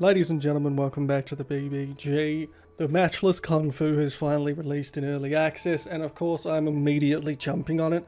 Ladies and gentlemen, welcome back to the BBG. The Matchless Kung Fu has finally released in early access, and of course I'm immediately jumping on it.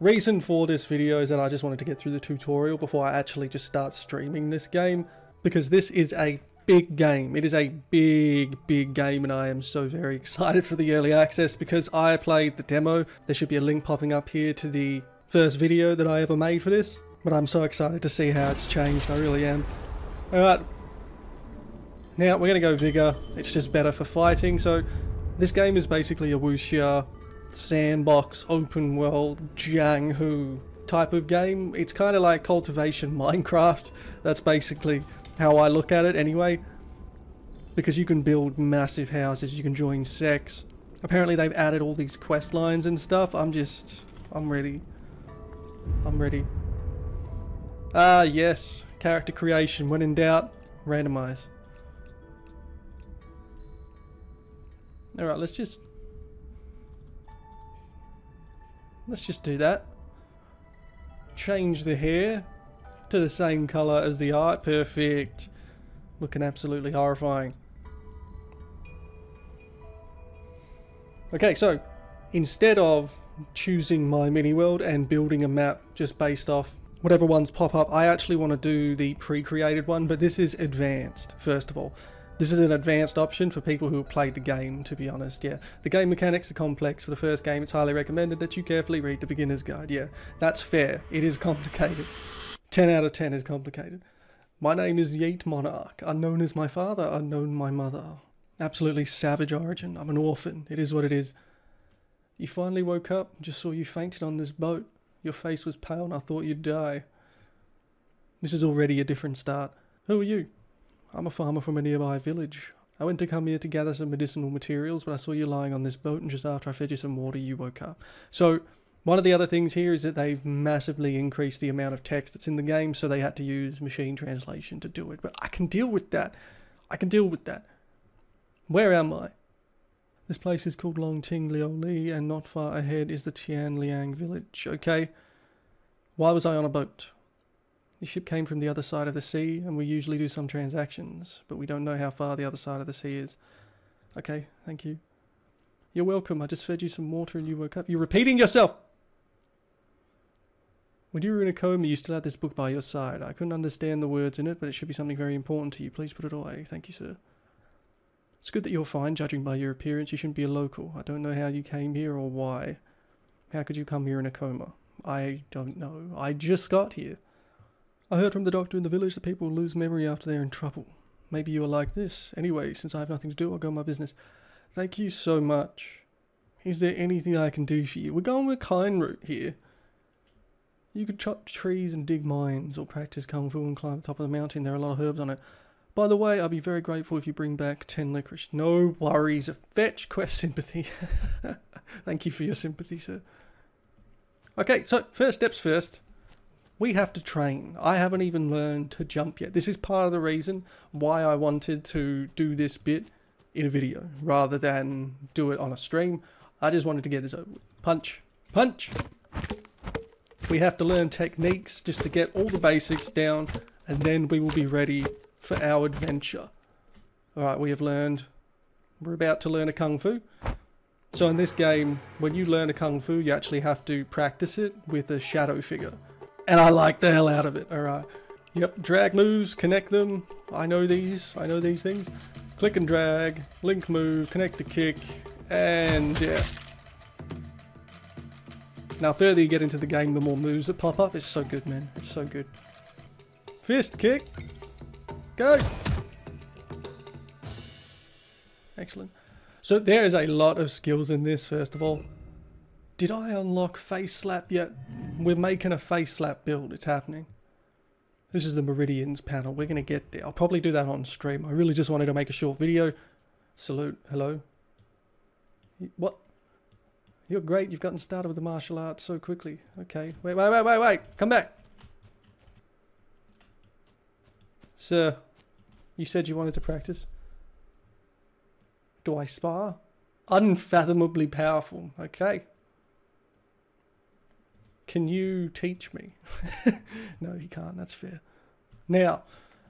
Reason for this video is that I just wanted to get through the tutorial before I actually just start streaming this game, because this is a big game. It is a big, big game, and I am so very excited for the early access because I played the demo. There should be a link popping up here to the first video that I ever made for this, but I'm so excited to see how it's changed. I really am. Alright, now, we're going to go Vigor. It's just better for fighting. So, this game is basically a wuxia sandbox, open world, Jiang Hu type of game. It's kind of like Cultivation Minecraft. That's basically how I look at it anyway. Because you can build massive houses, you can join sects. Apparently they've added all these quest lines and stuff. I'm just... I'm ready. I'm ready. Ah, yes. Character creation. When in doubt, randomize. Alright, let's just... Let's just do that. Change the hair to the same colour as the art. Perfect. Looking absolutely horrifying. Okay, so instead of choosing my mini world and building a map just based off whatever ones pop up, I actually want to do the pre-created one, but this is advanced, first of all. This is an advanced option for people who have played the game, to be honest, yeah. The game mechanics are complex. For the first game, it's highly recommended that you carefully read the beginner's guide, yeah. That's fair. It is complicated. 10 out of 10 is complicated. My name is Yeet Monarch, unknown as my father, unknown my mother. Absolutely savage origin. I'm an orphan. It is what it is. You finally woke up, just saw you fainted on this boat. Your face was pale and I thought you'd die. This is already a different start. Who are you? I'm a farmer from a nearby village. I went to come here to gather some medicinal materials, but I saw you lying on this boat, and just after I fed you some water, you woke up. So, one of the other things here is that they've massively increased the amount of text that's in the game, so they had to use machine translation to do it. But I can deal with that. I can deal with that. Where am I? This place is called Long Ting Liao Li, and not far ahead is the Tian Liang village. Okay. Why was I on a boat? The ship came from the other side of the sea, and we usually do some transactions, but we don't know how far the other side of the sea is. Okay, thank you. You're welcome. I just fed you some water and you woke up. You're repeating yourself! When you were in a coma, you still had this book by your side. I couldn't understand the words in it, but it should be something very important to you. Please put it away. Thank you, sir. It's good that you're fine, judging by your appearance. You shouldn't be a local. I don't know how you came here or why. How could you come here in a coma? I don't know. I just got here. I heard from the doctor in the village that people lose memory after they're in trouble. Maybe you are like this. Anyway, since I have nothing to do, I'll go my business. Thank you so much. Is there anything I can do for you? We're going with a kind route here. You could chop trees and dig mines, or practice kung fu and climb the top of the mountain. There are a lot of herbs on it. By the way, I'd be very grateful if you bring back 10 licorice. No worries. Fetch quest sympathy. Thank you for your sympathy, sir. Okay, so first steps first we have to train. I haven't even learned to jump yet. This is part of the reason why I wanted to do this bit in a video rather than do it on a stream. I just wanted to get this over Punch, punch. We have to learn techniques just to get all the basics down and then we will be ready for our adventure. Alright, we have learned, we're about to learn a Kung Fu. So in this game, when you learn a Kung Fu, you actually have to practice it with a shadow figure and I like the hell out of it. Alright. Yep, drag moves, connect them. I know these. I know these things. Click and drag, link move, connect to kick, and yeah. Now further you get into the game, the more moves that pop up. It's so good, man. It's so good. Fist kick. Go. Excellent. So there is a lot of skills in this, first of all. Did I unlock face slap yet? We're making a face slap build. It's happening. This is the Meridians panel. We're going to get there. I'll probably do that on stream. I really just wanted to make a short video. Salute. Hello. What? You're great. You've gotten started with the martial arts so quickly. Okay. Wait, wait, wait, wait, wait. Come back. Sir, you said you wanted to practice. Do I spar? Unfathomably powerful. Okay. Can you teach me? no, he can't. That's fair. Now,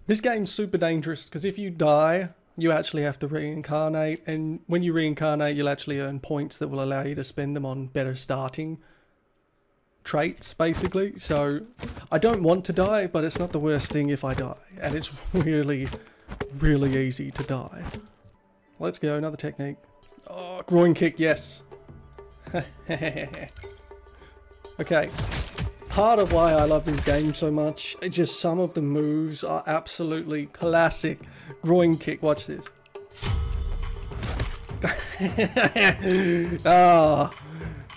This game's super dangerous because if you die, you actually have to reincarnate, and when you reincarnate, you'll actually earn points that will allow you to spend them on better starting traits, basically. So I don't want to die, but it's not the worst thing if I die, and it's really, really easy to die. Let's go, another technique. Oh, groin kick, yes. okay part of why I love this game so much. Just some of the moves are absolutely classic. Groin kick, watch this. ah,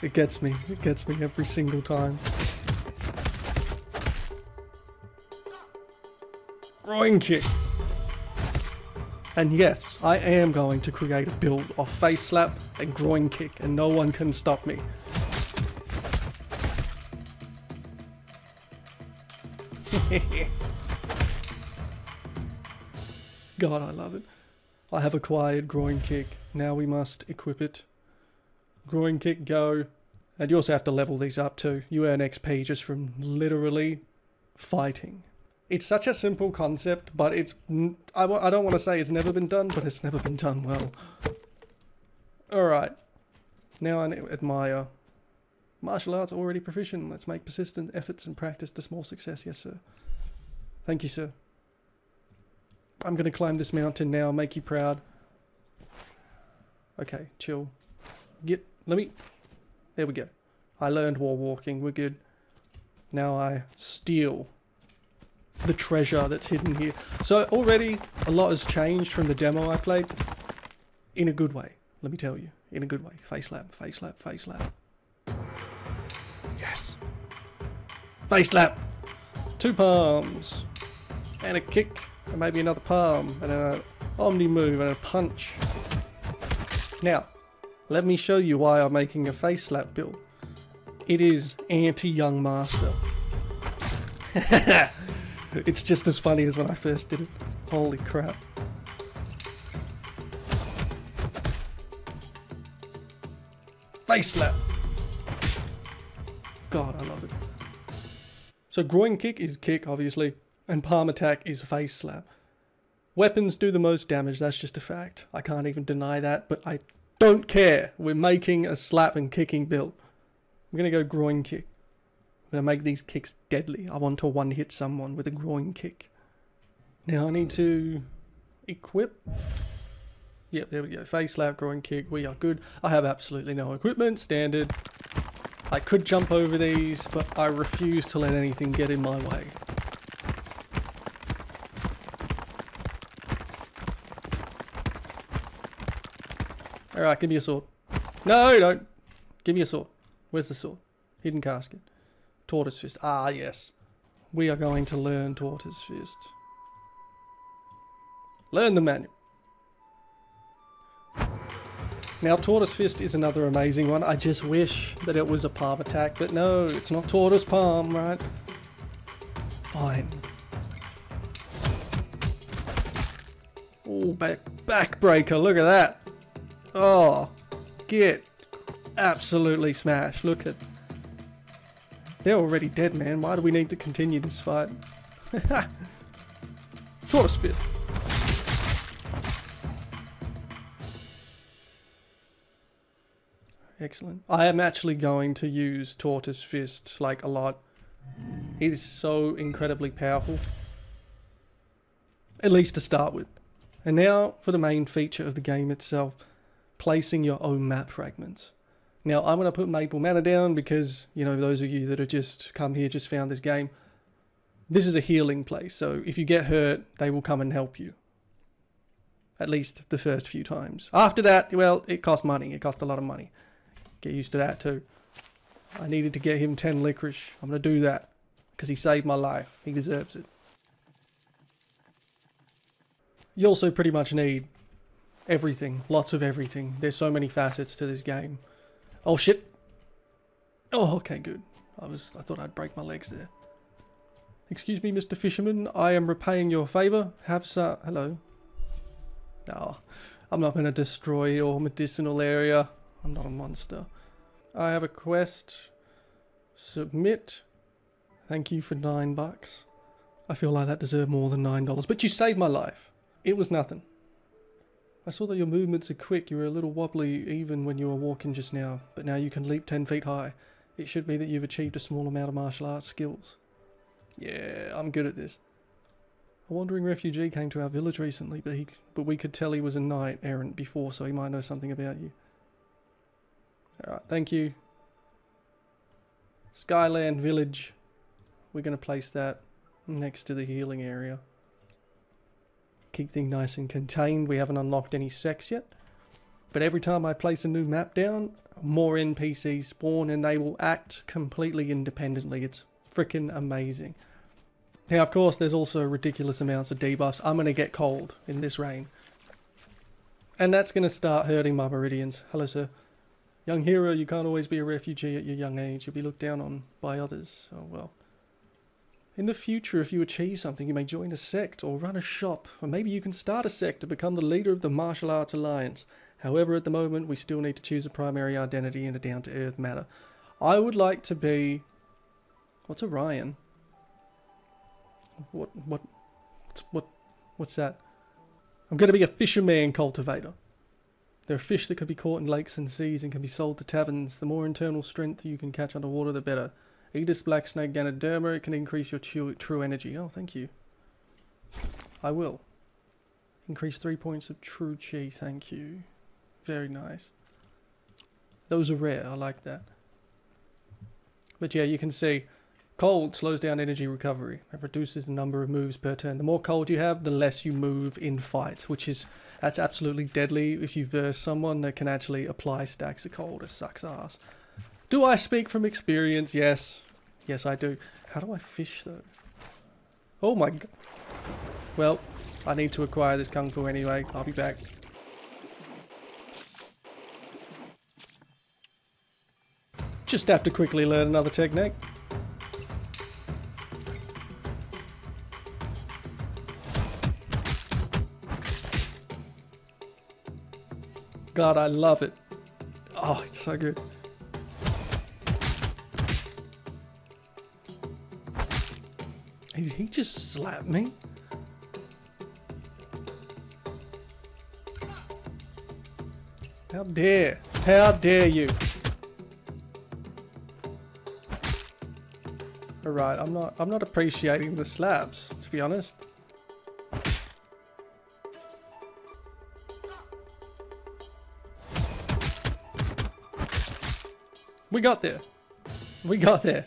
it gets me. It gets me every single time. Groin kick. And yes, I am going to create a build of face slap and groin kick and no one can stop me. God, I love it. I have acquired groin kick. Now we must equip it. Groin kick, go. And you also have to level these up too. You earn XP just from literally fighting. It's such a simple concept, but it's... I, I don't want to say it's never been done, but it's never been done well. Alright. Now I admire Martial arts already proficient. Let's make persistent efforts and practice to small success. Yes, sir. Thank you, sir. I'm going to climb this mountain now, make you proud. Okay, chill. Get, let me, there we go. I learned wall walking, we're good. Now I steal the treasure that's hidden here. So already a lot has changed from the demo I played. In a good way, let me tell you. In a good way. Face lap, face lap, face lap. Face slap. Two palms. And a kick. And maybe another palm. And an omni move and a punch. Now, let me show you why I'm making a face slap build. It is anti-young master. it's just as funny as when I first did it. Holy crap. Face slap. God, I love it. So groin kick is kick, obviously, and palm attack is face slap. Weapons do the most damage, that's just a fact. I can't even deny that, but I don't care. We're making a slap and kicking build. I'm going to go groin kick. I'm going to make these kicks deadly. I want to one-hit someone with a groin kick. Now I need to equip. Yep, there we go. Face slap, groin kick. We are good. I have absolutely no equipment. Standard. I could jump over these, but I refuse to let anything get in my way. Alright, give me a sword. No, don't. Give me a sword. Where's the sword? Hidden casket. Tortoise fist. Ah, yes. We are going to learn tortoise fist. Learn the manual. Now, Tortoise Fist is another amazing one. I just wish that it was a palm attack, but no, it's not Tortoise Palm, right? Fine. Oh, back, backbreaker, look at that. Oh, get absolutely smashed. Look at... They're already dead, man. Why do we need to continue this fight? Tortoise Fist. Excellent. I am actually going to use Tortoise Fist like a lot. It is so incredibly powerful. At least to start with. And now for the main feature of the game itself. Placing your own map fragments. Now I'm going to put Maple Manor down because, you know, those of you that have just come here, just found this game. This is a healing place, so if you get hurt, they will come and help you. At least the first few times. After that, well, it costs money. It costs a lot of money. Get used to that too. I needed to get him 10 licorice. I'm going to do that because he saved my life. He deserves it. You also pretty much need everything. Lots of everything. There's so many facets to this game. Oh shit. Oh, okay, good. I was I thought I'd break my legs there. Excuse me, Mr. Fisherman. I am repaying your favor. Have some... Hello. No, I'm not going to destroy your medicinal area. I'm not a monster. I have a quest. Submit. Thank you for nine bucks. I feel like that deserved more than $9. But you saved my life. It was nothing. I saw that your movements are quick. You were a little wobbly even when you were walking just now, but now you can leap 10 feet high. It should be that you've achieved a small amount of martial arts skills. Yeah, I'm good at this. A wandering refugee came to our village recently, but he but we could tell he was a knight errant before, so he might know something about you. Alright, thank you. Skyland Village. We're going to place that next to the healing area. Keep things nice and contained. We haven't unlocked any sects yet. But every time I place a new map down, more NPCs spawn and they will act completely independently. It's freaking amazing. Now, of course, there's also ridiculous amounts of debuffs. I'm going to get cold in this rain. And that's going to start hurting my meridians. Hello, sir. Young hero, you can't always be a refugee at your young age. You'll be looked down on by others. Oh, well. In the future, if you achieve something, you may join a sect or run a shop, or maybe you can start a sect to become the leader of the Martial Arts Alliance. However, at the moment, we still need to choose a primary identity in a down-to-earth manner. I would like to be... What's Orion? What, what, what, what's that? I'm going to be a fisherman cultivator. There are fish that can be caught in lakes and seas and can be sold to taverns. The more internal strength you can catch underwater, the better. Eat this black snake Ganoderma. It can increase your true, true energy. Oh, thank you. I will. Increase three points of true chi. Thank you. Very nice. Those are rare. I like that. But yeah, you can see cold slows down energy recovery. It reduces the number of moves per turn. The more cold you have, the less you move in fights, which is that's absolutely deadly if you verse uh, someone that can actually apply stacks of cold. It sucks ass. Do I speak from experience? Yes. Yes, I do. How do I fish, though? Oh my god. Well, I need to acquire this Kung Fu anyway. I'll be back. Just have to quickly learn another technique. God, I love it. Oh, it's so good. Did he just slap me? How dare, how dare you? Alright, I'm not I'm not appreciating the slaps, to be honest. We got there. We got there.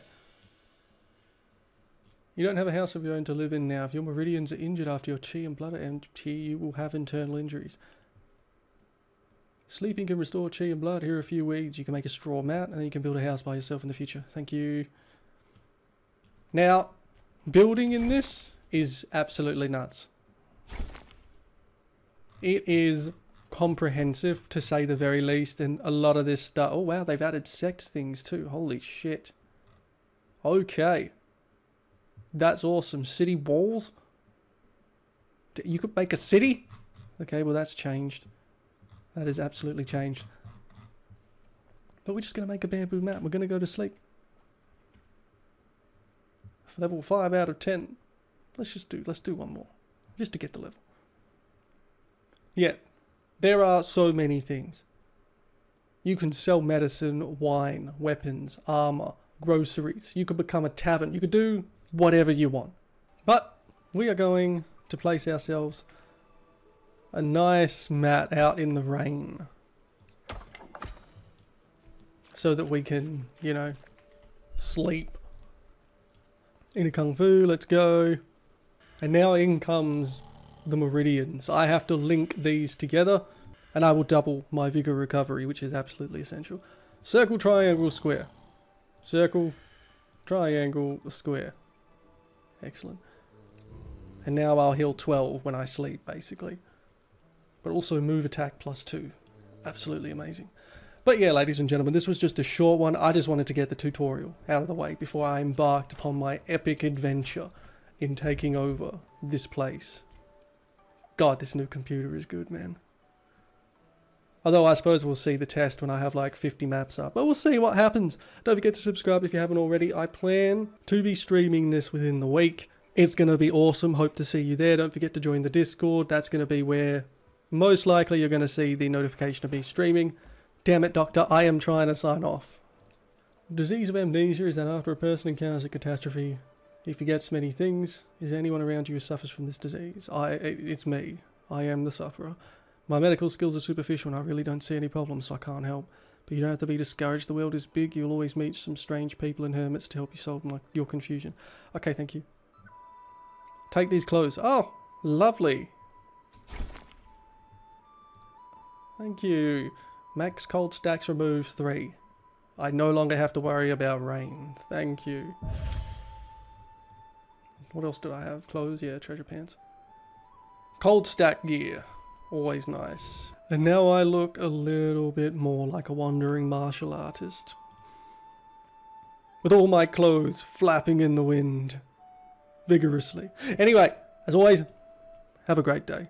You don't have a house of your own to live in now. If your meridians are injured after your chi and blood are empty, you will have internal injuries. Sleeping can restore chi and blood. Here are a few weeds. You can make a straw mat and then you can build a house by yourself in the future. Thank you. Now, building in this is absolutely nuts. It is comprehensive to say the very least and a lot of this stuff. Oh wow, they've added sect things too. Holy shit. Okay. That's awesome. City walls? You could make a city? Okay, well that's changed. That is absolutely changed. But we're just going to make a bamboo mat. We're going to go to sleep. Level 5 out of 10. Let's just do, let's do one more. Just to get the level. Yeah. There are so many things. You can sell medicine, wine, weapons, armor, groceries. You could become a tavern. You could do whatever you want. But we are going to place ourselves a nice mat out in the rain. So that we can, you know, sleep. In a Kung Fu, let's go. And now in comes the meridians. I have to link these together and I will double my vigor recovery, which is absolutely essential. Circle, triangle, square. Circle, triangle, square. Excellent. And now I'll heal 12 when I sleep, basically. But also move attack plus 2. Absolutely amazing. But yeah, ladies and gentlemen, this was just a short one. I just wanted to get the tutorial out of the way before I embarked upon my epic adventure in taking over this place. God, this new computer is good, man. Although I suppose we'll see the test when I have like 50 maps up. But we'll see what happens. Don't forget to subscribe if you haven't already. I plan to be streaming this within the week. It's going to be awesome. Hope to see you there. Don't forget to join the Discord. That's going to be where most likely you're going to see the notification of me streaming. Damn it, Doctor, I am trying to sign off. Disease of amnesia is that after a person encounters a catastrophe, he forgets many things. Is anyone around you who suffers from this disease? I, it's me. I am the sufferer. My medical skills are superficial and I really don't see any problems, so I can't help. But you don't have to be discouraged. The world is big. You'll always meet some strange people and hermits to help you solve my, your confusion. Okay, thank you. Take these clothes. Oh, lovely. Thank you. Max cold stacks removes three. I no longer have to worry about rain. Thank you. What else did I have? Clothes? Yeah, treasure pants. Cold stack gear. Always nice. And now I look a little bit more like a wandering martial artist. With all my clothes flapping in the wind. Vigorously. Anyway, as always, have a great day.